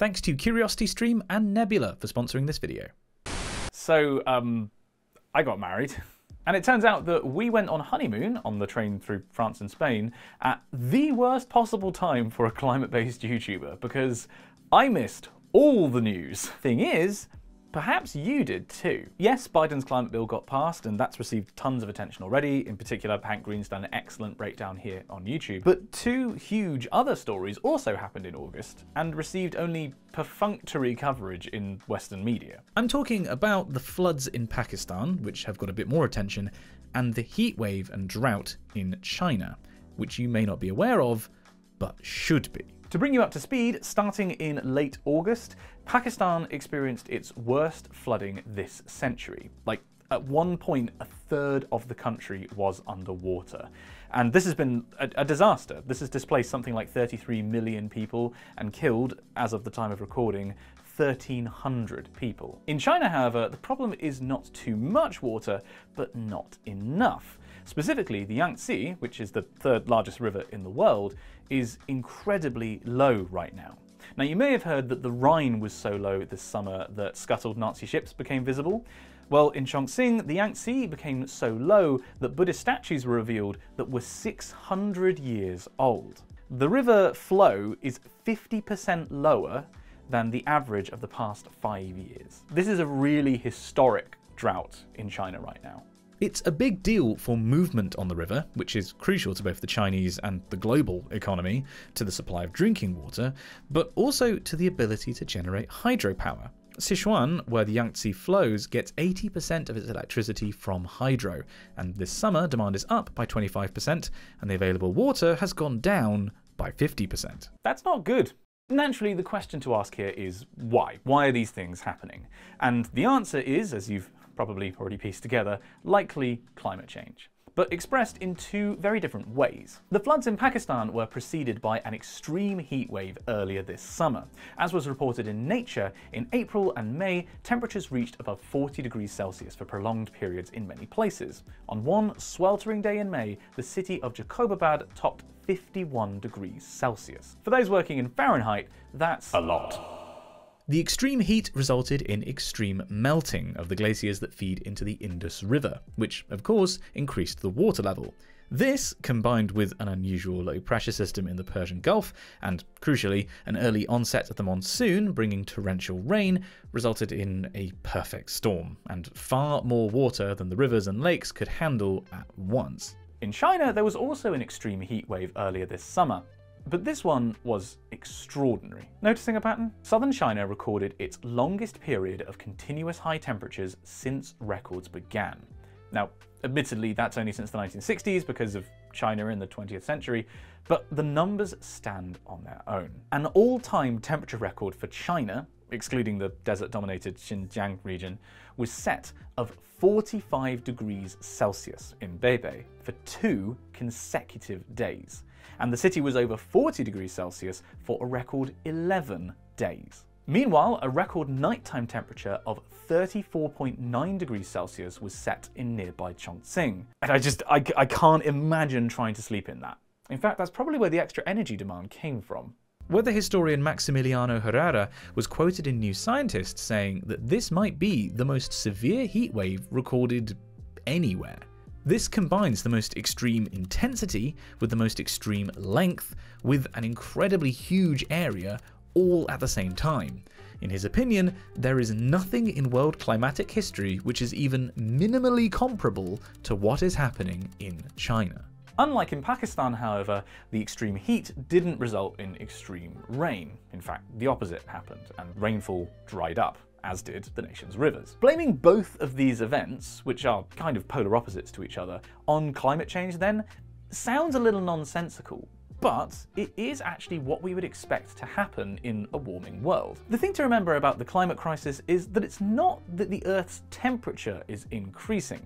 Thanks to CuriosityStream and Nebula for sponsoring this video. So, um, I got married. And it turns out that we went on honeymoon on the train through France and Spain at the worst possible time for a climate based YouTuber because I missed all the news. Thing is, Perhaps you did too. Yes, Biden's climate bill got passed, and that's received tons of attention already. In particular, Hank Green's done an excellent breakdown here on YouTube. But two huge other stories also happened in August and received only perfunctory coverage in Western media. I'm talking about the floods in Pakistan, which have got a bit more attention, and the heat wave and drought in China, which you may not be aware of, but should be. To bring you up to speed, starting in late August, Pakistan experienced its worst flooding this century. Like, at one point, a third of the country was underwater. And this has been a, a, disaster. This has displaced something like 33 million people and killed, as of the time of recording, 1,300 people. In China, however, the problem is not too much water, but not enough. Specifically, the Yangtze, which is the third largest river in the world, is incredibly low right now. Now, you may have heard that the Rhine was so low this summer that scuttled Nazi ships became visible. Well, in Chongqing, the Yangtze became so low that Buddhist statues were revealed that were 600 years old. The river flow is 50% lower than the average of the past five years. This is a really historic drought in China right now. It's a big deal for movement on the river, which is crucial to both the Chinese and the global economy, to the supply of drinking water, but also to the ability to generate hydropower. Sichuan, where the Yangtze flows, gets 80% of its electricity from hydro, and this summer demand is up by 25%, and the available water has gone down by 50%. That's not good. Naturally, the question to ask here is why? Why are these things happening? And the answer is, as you've probably already pieced together, likely climate change but expressed in two very different ways. The floods in Pakistan were preceded by an extreme heat wave earlier this summer. As was reported in Nature, in April and May, temperatures reached above 40 degrees Celsius for prolonged periods in many places. On one sweltering day in May, the city of Jacobabad topped 51 degrees Celsius. For those working in Fahrenheit, that's a lot. The extreme heat resulted in extreme melting of the glaciers that feed into the Indus River, which, of course, increased the water level. This, combined with an unusual low pressure system in the Persian Gulf, and crucially, an early onset of the monsoon bringing torrential rain, resulted in a perfect storm, and far more water than the rivers and lakes could handle at once. In China, there was also an extreme heat wave earlier this summer. But this one was extraordinary. Noticing a pattern? Southern China recorded its longest period of continuous high temperatures since records began. Now, admittedly, that's only since the 1960s because of China in the 20th century, but the numbers stand on their own. An all-time temperature record for China, excluding the desert-dominated Xinjiang region, was set of 45 degrees Celsius in Beibei for two consecutive days and the city was over 40 degrees Celsius for a record 11 days. Meanwhile, a record nighttime temperature of 34.9 degrees Celsius was set in nearby Chongqing. And I just, I, I can't imagine trying to sleep in that. In fact, that's probably where the extra energy demand came from. Weather historian Maximiliano Herrera was quoted in New Scientist saying that this might be the most severe heatwave recorded anywhere. This combines the most extreme intensity with the most extreme length with an incredibly huge area all at the same time. In his opinion, there is nothing in world climatic history which is even minimally comparable to what is happening in China. Unlike in Pakistan, however, the extreme heat didn't result in extreme rain. In fact, the opposite happened, and rainfall dried up as did the nation's rivers. Blaming both of these events, which are kind of polar opposites to each other, on climate change then sounds a little nonsensical, but it is actually what we would expect to happen in a warming world. The thing to remember about the climate crisis is that it's not that the Earth's temperature is increasing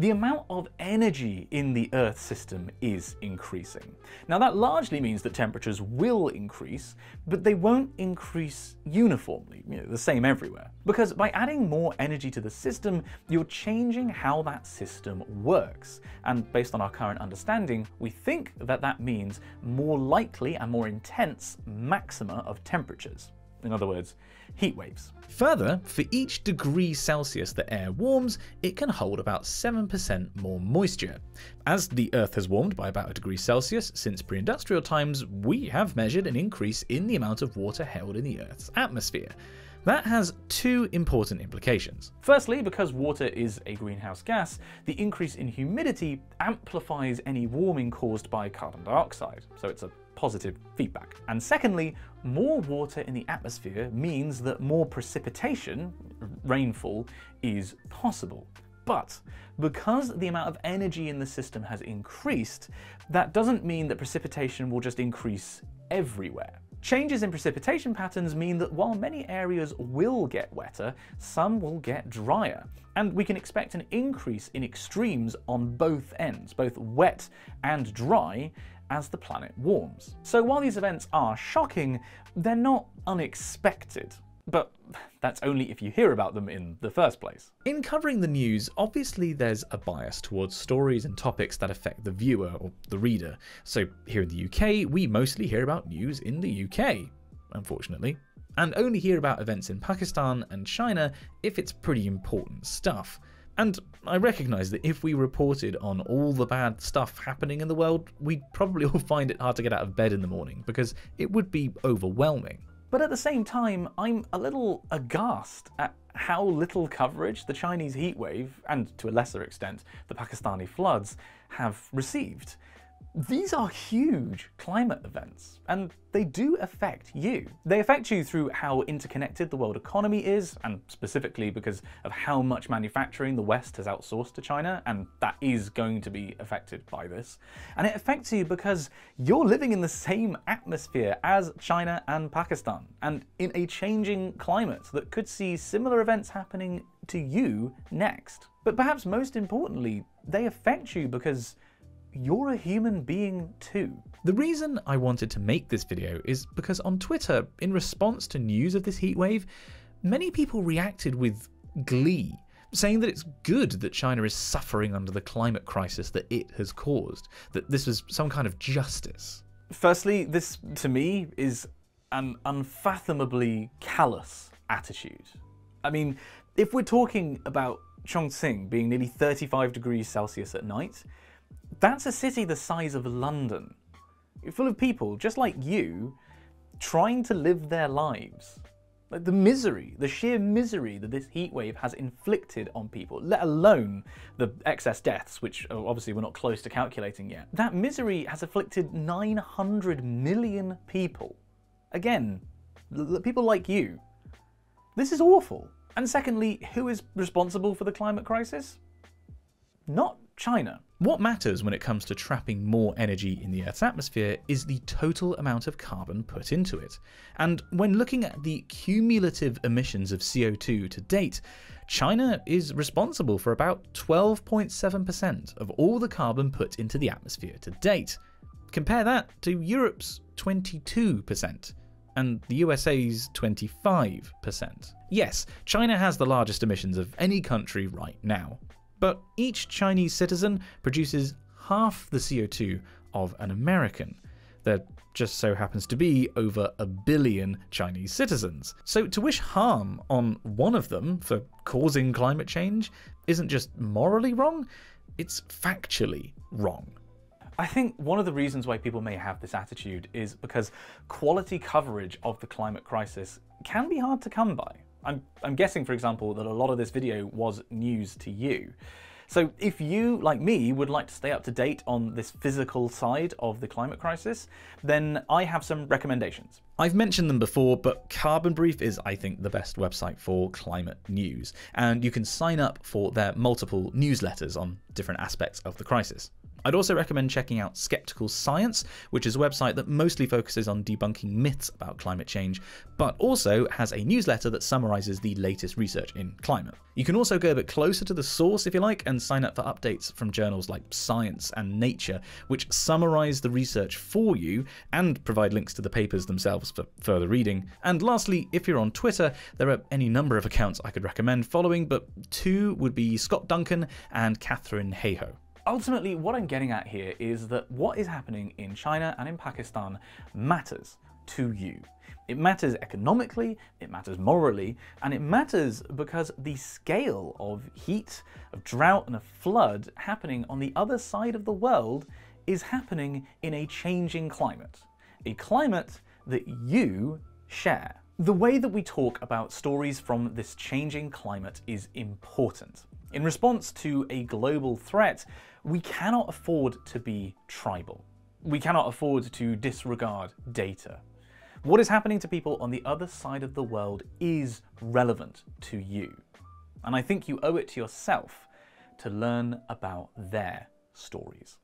the amount of energy in the Earth system is increasing. Now that largely means that temperatures will increase, but they won't increase uniformly, you know, the same everywhere. Because by adding more energy to the system, you're changing how that system works. And based on our current understanding, we think that that means more likely and more intense maxima of temperatures. In other words, heat waves. Further, for each degree Celsius the air warms, it can hold about 7% more moisture. As the Earth has warmed by about a degree Celsius since pre industrial times, we have measured an increase in the amount of water held in the Earth's atmosphere. That has two important implications. Firstly, because water is a greenhouse gas, the increase in humidity amplifies any warming caused by carbon dioxide, so it's a positive feedback. And secondly, more water in the atmosphere means that more precipitation, rainfall, is possible. But because the amount of energy in the system has increased, that doesn't mean that precipitation will just increase everywhere. Changes in precipitation patterns mean that while many areas will get wetter, some will get drier. And we can expect an increase in extremes on both ends, both wet and dry, as the planet warms. So while these events are shocking, they're not unexpected. But that's only if you hear about them in the first place. In covering the news, obviously there's a bias towards stories and topics that affect the viewer or the reader. So here in the UK, we mostly hear about news in the UK, unfortunately, and only hear about events in Pakistan and China if it's pretty important stuff. And I recognise that if we reported on all the bad stuff happening in the world, we'd probably all find it hard to get out of bed in the morning because it would be overwhelming. But at the same time, I'm a little aghast at how little coverage the Chinese heatwave, and to a lesser extent, the Pakistani floods, have received. These are huge climate events, and they do affect you. They affect you through how interconnected the world economy is, and specifically because of how much manufacturing the West has outsourced to China, and that is going to be affected by this. And it affects you because you're living in the same atmosphere as China and Pakistan, and in a changing climate that could see similar events happening to you next. But perhaps most importantly, they affect you because you're a human being too. The reason I wanted to make this video is because on Twitter, in response to news of this heatwave, many people reacted with glee, saying that it's good that China is suffering under the climate crisis that it has caused, that this was some kind of justice. Firstly, this to me is an unfathomably callous attitude. I mean, if we're talking about Chongqing being nearly 35 degrees Celsius at night, that's a city the size of London, full of people just like you trying to live their lives. Like the misery, the sheer misery that this heatwave has inflicted on people, let alone the excess deaths, which uh, obviously we're not close to calculating yet. That misery has afflicted 900 million people. Again, people like you. This is awful. And secondly, who is responsible for the climate crisis? Not China. What matters when it comes to trapping more energy in the Earth's atmosphere is the total amount of carbon put into it. And when looking at the cumulative emissions of CO2 to date, China is responsible for about 12.7% of all the carbon put into the atmosphere to date. Compare that to Europe's 22% and the USA's 25%. Yes, China has the largest emissions of any country right now, but each Chinese citizen produces half the CO2 of an American. There just so happens to be over a billion Chinese citizens. So to wish harm on one of them for causing climate change isn't just morally wrong, it's factually wrong. I think one of the reasons why people may have this attitude is because quality coverage of the climate crisis can be hard to come by. I'm, I'm guessing, for example, that a lot of this video was news to you. So if you, like me, would like to stay up to date on this physical side of the climate crisis, then I have some recommendations. I've mentioned them before, but Carbon Brief is, I think, the best website for climate news, and you can sign up for their multiple newsletters on different aspects of the crisis. I'd also recommend checking out Skeptical Science, which is a website that mostly focuses on debunking myths about climate change, but also has a newsletter that summarizes the latest research in climate. You can also go a bit closer to the source if you like and sign up for updates from journals like Science and Nature, which summarize the research for you and provide links to the papers themselves for further reading. And lastly, if you're on Twitter, there are any number of accounts I could recommend following, but two would be Scott Duncan and Katharine Hayhoe. Ultimately, what I'm getting at here is that what is happening in China and in Pakistan matters to you. It matters economically, it matters morally, and it matters because the scale of heat, of drought, and of flood happening on the other side of the world is happening in a changing climate. A climate that you share. The way that we talk about stories from this changing climate is important. In response to a global threat, we cannot afford to be tribal. We cannot afford to disregard data. What is happening to people on the other side of the world is relevant to you. And I think you owe it to yourself to learn about their stories.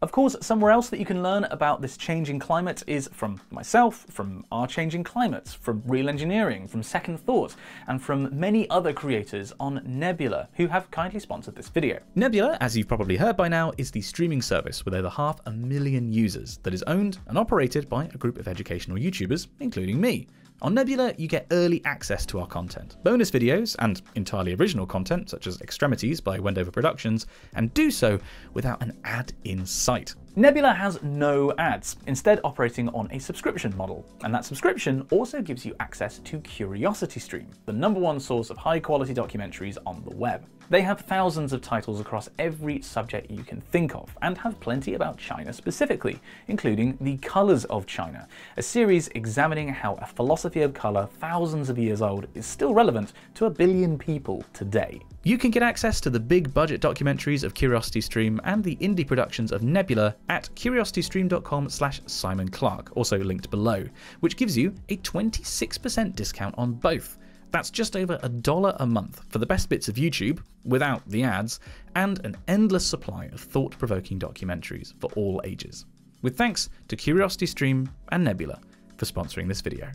Of course, somewhere else that you can learn about this changing climate is from myself, from Our Changing Climates, from Real Engineering, from Second Thought, and from many other creators on Nebula, who have kindly sponsored this video. Nebula, as you've probably heard by now, is the streaming service with over half a million users that is owned and operated by a group of educational YouTubers, including me. On Nebula, you get early access to our content, bonus videos, and entirely original content, such as Extremities by Wendover Productions, and do so without an ad in sight. Nebula has no ads, instead operating on a subscription model, and that subscription also gives you access to CuriosityStream, the number one source of high quality documentaries on the web. They have thousands of titles across every subject you can think of, and have plenty about China specifically, including The Colors of China, a series examining how a philosophy of color thousands of years old is still relevant to a billion people today. You can get access to the big budget documentaries of CuriosityStream and the indie productions of Nebula at curiositystream.com slash Simon Clark, also linked below, which gives you a 26% discount on both. That's just over a dollar a month for the best bits of YouTube, without the ads, and an endless supply of thought provoking documentaries for all ages. With thanks to CuriosityStream and Nebula for sponsoring this video.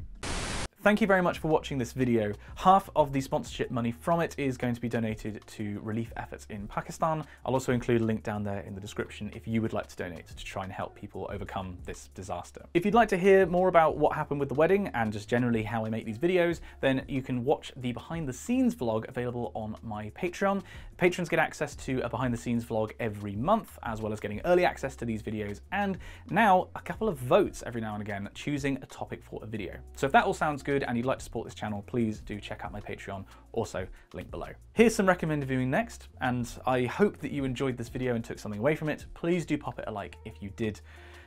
Thank you very much for watching this video. Half of the sponsorship money from it is going to be donated to relief efforts in Pakistan. I'll also include a link down there in the description if you would like to donate to try and help people overcome this disaster. If you'd like to hear more about what happened with the wedding and just generally how I make these videos, then you can watch the behind the scenes vlog available on my Patreon. Patrons get access to a behind the scenes vlog every month, as well as getting early access to these videos, and now a couple of votes every now and again, choosing a topic for a video. So if that all sounds good, good and you'd like to support this channel, please do check out my Patreon, also link below. Here's some recommended viewing next, and I hope that you enjoyed this video and took something away from it. Please do pop it a like if you did.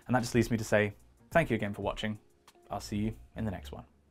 And that just leaves me to say thank you again for watching. I'll see you in the next one.